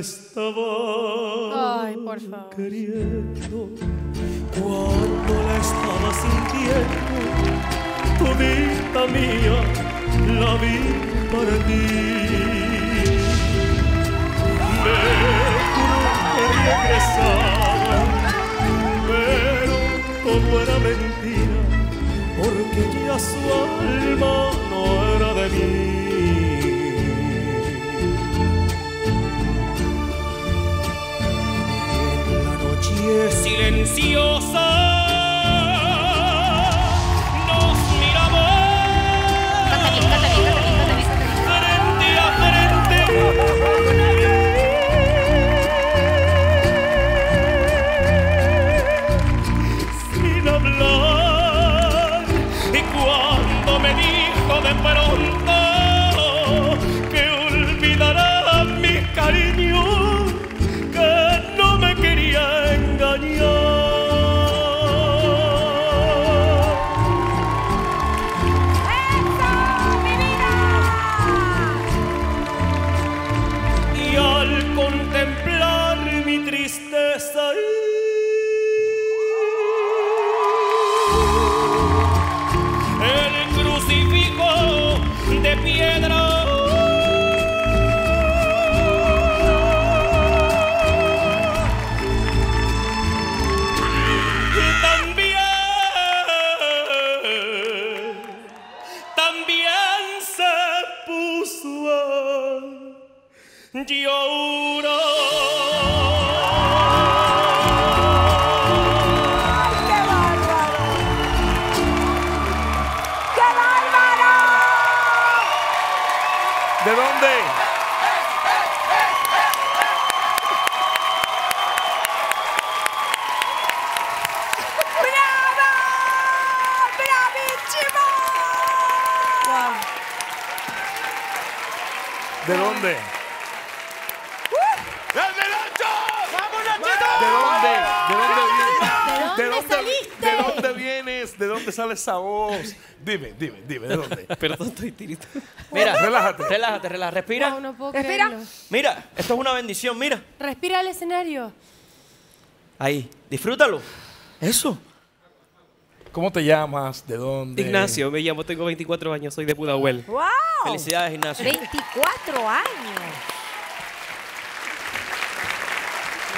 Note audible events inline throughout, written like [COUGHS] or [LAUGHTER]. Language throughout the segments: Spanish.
estaba Ay, por favor. queriendo, cuando la estaba sintiendo, todita mía, la vi para ti. Me juró que regresaba, pero todo era mentira, porque ya su ¿De dónde? ¡Bravo! ¡Bravísimo! ¿De dónde? Sale esa voz? Dime, dime, dime, ¿de dónde? [LAUGHS] Perdón, estoy tirito. Mira, Relájate. relájate, relájate. Respira. No puedo Respira. creerlo. Mira, esto es una bendición, mira. Respira el escenario. Ahí, disfrútalo. Eso. ¿Cómo te llamas? ¿De dónde? Ignacio, me llamo, tengo 24 años, soy de Pudahuel. ¡Wow! Felicidades, Ignacio. 24 años.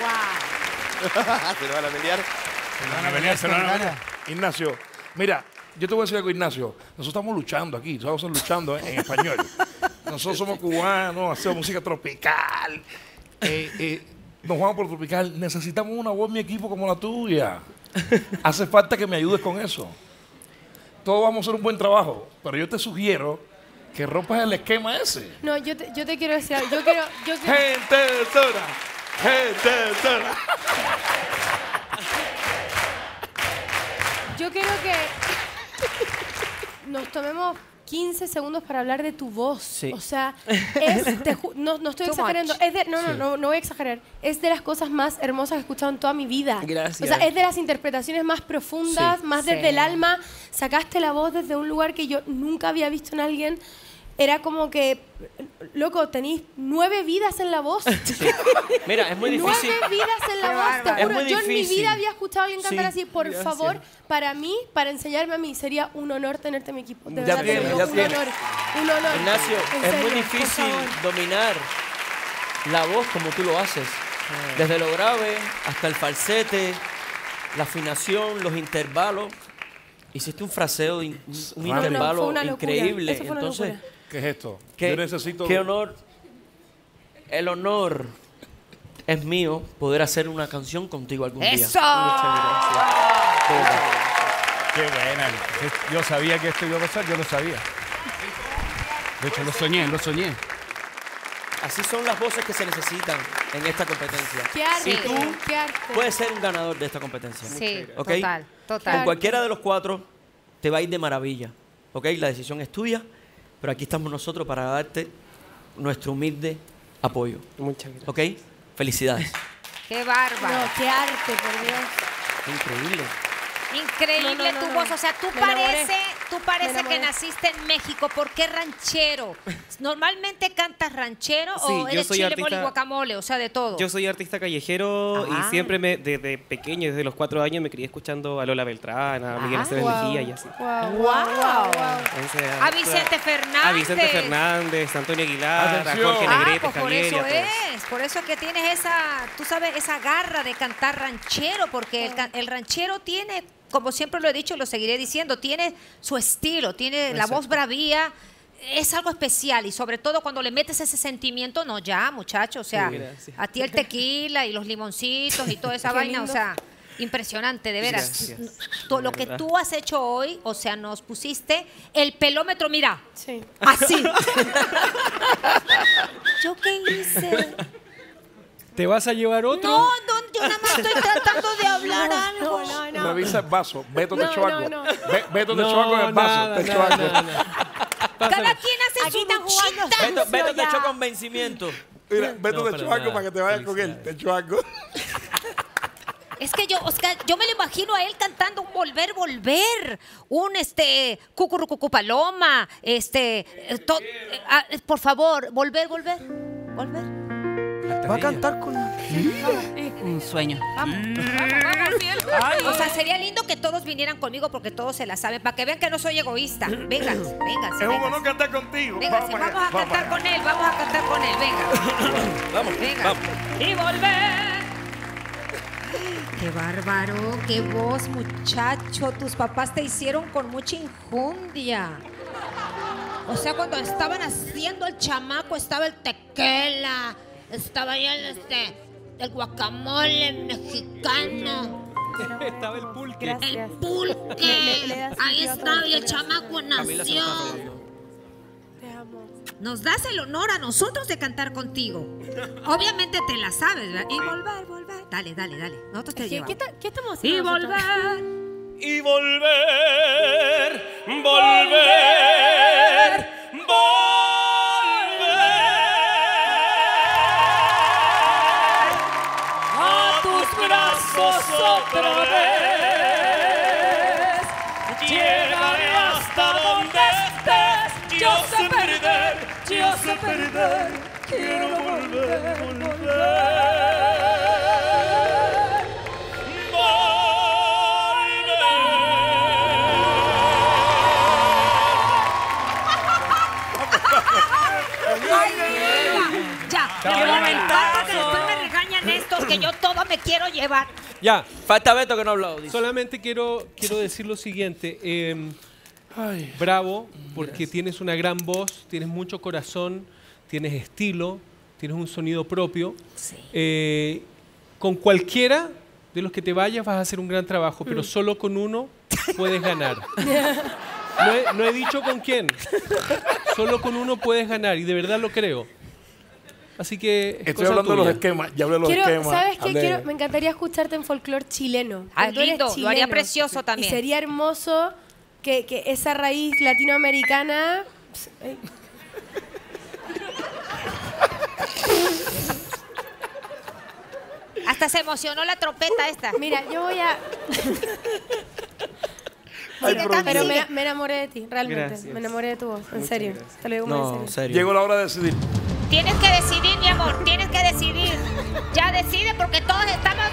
¡Wow! [LAUGHS] Se lo van a pelear. van a venir, se van a venir. Ignacio, mira, yo te voy a decir algo, Ignacio. Nosotros estamos luchando aquí, estamos luchando en español. Nosotros somos cubanos, hacemos música tropical. Eh, eh, nos vamos por tropical. Necesitamos una voz mi equipo como la tuya. Hace falta que me ayudes con eso. Todos vamos a hacer un buen trabajo, pero yo te sugiero que rompas el esquema ese. No, yo te, yo te quiero decir algo. Yo quiero. Yo quiero Gente sola, gente sola. Yo quiero que nos tomemos 15 segundos para hablar de tu voz. Sí. O sea, es, te ju- no, no estoy Too exagerando. much. Es de, no, no, no, no voy a exagerar. Es de las cosas más hermosas que he escuchado en toda mi vida. Gracias. O sea, es de las interpretaciones más profundas, Sí. más Sí. desde el alma. Sacaste la voz desde un lugar que yo nunca había visto en alguien. Era como que, loco, tenéis nueve vidas en la voz. [LAUGHS] Mira, es muy Nueve difícil. vidas en la Qué voz, te juro. Yo en mi vida había escuchado a alguien cantar Sí, así. Por gracias. favor, para mí, para enseñarme a mí, sería un honor tenerte en mi equipo. De Ya verdad, te tiene, digo, ya un honor. Un honor. Ignacio, En es serio, muy difícil dominar la voz como tú lo haces. Desde lo grave hasta el falsete, la afinación, los intervalos. Hiciste un fraseo, un una- intervalo fue una locura. increíble. Eso fue una Entonces, locura. ¿Qué es esto? qué, yo necesito. qué honor. El honor es mío poder hacer una canción contigo algún día. ¡Eso! Qué buena. Yo sabía que esto iba a pasar, yo lo sabía. De hecho, lo soñé, lo soñé. Así son las voces que se necesitan en esta competencia. Qué arte, Y tú qué arte. puedes ser un ganador de esta competencia. Sí, ¿Ok? total, Con total. cualquiera de los cuatro te va a ir de maravilla. ¿Ok? La decisión es tuya, pero aquí estamos nosotros para darte nuestro humilde apoyo. Muchas gracias. ¿Ok? Felicidades. ¡Qué bárbaro! No, qué arte, por Dios. Increíble. Increíble No, no, no, tu no. voz. O sea, tú pareces tú parece que naciste en México. ¿Por qué ranchero? ¿Normalmente cantas ranchero Sí, o yo eres soy chile, artista- mole y guacamole? O sea, de todo. Yo soy artista callejero Ah. y siempre me, desde pequeño, desde los cuatro años, me crié escuchando a Lola Beltrán, a Miguel Ah. Acevedo Wow. Mejía y así. Wow, Wow. wow, wow. Entonces, A Vicente Fernández. A Vicente Fernández, a Antonio Aguilar, Atención. a Jorge Ah, Negrete, pues por eso es, por eso es que tienes esa, tú sabes, esa garra de cantar ranchero, porque el, can- el ranchero tiene, como siempre lo he dicho y lo seguiré diciendo, tiene su estilo, tiene la voz bravía, es algo especial y sobre todo cuando le metes ese sentimiento, no ya, muchacho, o sea, Sí, a ti el tequila y los limoncitos y toda [LAUGHS] esa Qué vaina, o sea, impresionante, de veras. Gracias. Todo lo que tú has hecho hoy, o sea, nos pusiste el pelómetro, mira, Sí. así. [LAUGHS] ¿Yo qué hice? ¿Te vas a llevar otro? No, no, yo nada más estoy tratando de hablar algo. No, no, no. Revisa el vaso. Beto te No, echó algo. no, no. Be- Beto te No, echó algo en el vaso. nada, te echó algo. Cada quien hace Aquí su luchita. Beto, Beto te echó con vencimiento. Mira, Beto No, te para echó algo nada. para que te vayas con él. Te echó algo. Es que yo, Oscar, yo me lo imagino a él cantando un volver, volver, un este cucurrucucu paloma, este, eh, to- eh, ah, eh, por favor, volver, volver, volver. Va a cantar con. Un sueño. O sea, sería lindo que todos vinieran conmigo porque todos se la saben, para que vean que no soy egoísta. Venga, venga, Es un honor cantar contigo. Venga, sí, para vamos a cantar con él, vamos a cantar con él, venga. [COUGHS] Vamos, Venga. vamos. Y volver. Qué bárbaro, qué voz, muchacho. Tus papás te hicieron con mucha injundia. O sea, cuando estaban haciendo el chamaco, estaba el tequila, estaba ahí el, este, el guacamole mexicano, [LAUGHS] Estaba el pulque. el pulque. Le- le das ahí estaba y el chamaco nació. Te amo. Nos das el honor a nosotros de cantar contigo. Obviamente te la sabes, ¿verdad? Y volver, volver. Dale, dale, dale. Nosotros te ¿Qué, llevamos. qué qué estamos Y haciendo? nosotros? volver. y volver, volver, volver otra vez. Llegaré hasta donde estés. Yo sé perder, yo sé perder. Quiero volver, volver. Después me regañan estos que yo todo me quiero llevar. Ya, Falta Beto que no ha hablado. dice. solamente quiero, quiero decir lo siguiente. eh, bravo, porque tienes una gran voz, tienes mucho corazón, tienes estilo, tienes un sonido propio. Eh, con cualquiera de los que te vayas vas a hacer un gran trabajo, pero solo con uno puedes ganar. [LAUGHS] No he, no he dicho con quién. Solo con uno puedes ganar y de verdad lo creo. Así que es Estoy hablando de los esquemas. Ya hablé de los Quiero, esquemas. ¿Sabes qué? hablé- Quiero, me encantaría escucharte en folclore chileno. Ah, lo haría chileno. precioso también. Y sería hermoso que, que esa raíz latinoamericana... eh, [LAUGHS] Hasta se emocionó la trompeta esta. Mira, yo voy a... Pero me, me enamoré de ti, realmente. Gracias. Me enamoré de tu voz, en Muchas serio. gracias. Te lo digo No, serio. en serio. Llegó la hora de decidir. Tienes que decidir, mi amor, tienes que decidir. Ya decide porque todos estamos,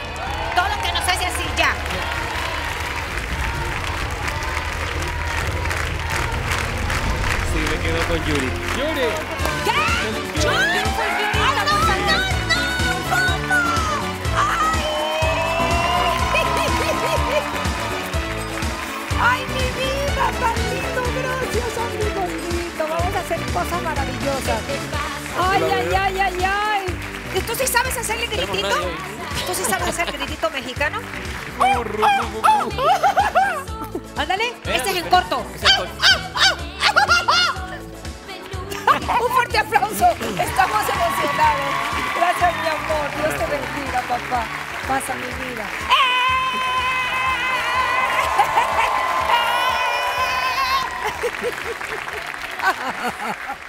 todo lo que nos hace así, ya. Sí, me quedo con Yuri. Yuri. ¿Qué? ¿Yo? ¡Ay, no, no, no! ¿Cómo? ¡Ay! [LAUGHS] ¡Ay, mi vida, Carlito! Gracias, amigo lindo. Vamos a hacer cosas maravillosas. ¡Ay, ay, ay, ay, ay! ¿Y ¿Tú sí sabes hacer el gritito? nadie hoy. ¿Tú sí sabes hacer el gritito mexicano? Ándale, ese es en corto. [LAUGHS] Un fuerte aplauso. Estamos emocionados. Gracias, mi amor. Dios te bendiga, papá. Pasa mi vida. [LAUGHS]